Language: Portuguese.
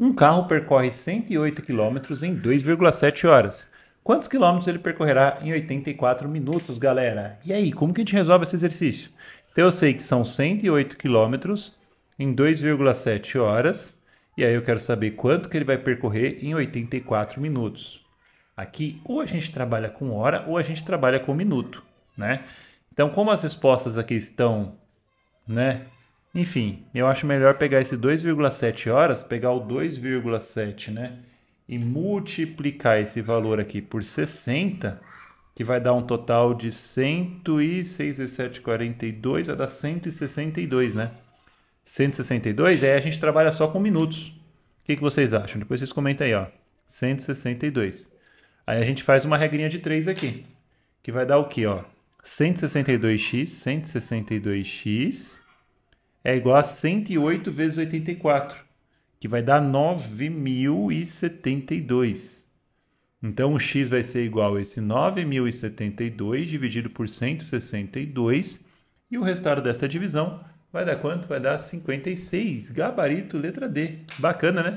Um carro percorre 108 km em 2,7 horas. Quantos quilômetros ele percorrerá em 84 minutos, galera? E aí, como que a gente resolve esse exercício? Então eu sei que são 108 km em 2,7 horas, e aí eu quero saber quanto que ele vai percorrer em 84 minutos. Aqui, ou a gente trabalha com hora ou a gente trabalha com minuto, né? Então, como as respostas aqui estão, né, enfim, eu acho melhor pegar esse 2,7 horas, pegar o 2,7, né? E multiplicar esse valor aqui por 60, que vai dar um total de 106 vezes 742, vai dar 162, né? 162, aí a gente trabalha só com minutos. O que, que vocês acham? Depois vocês comentam aí, ó. 162. Aí a gente faz uma regrinha de 3 aqui, que vai dar o quê, ó? 162x, 162x é igual a 108 vezes 84, que vai dar 9.072. Então, o x vai ser igual a esse 9.072 dividido por 162, e o resultado dessa divisão vai dar quanto? Vai dar 56. Gabarito, letra D. Bacana, né?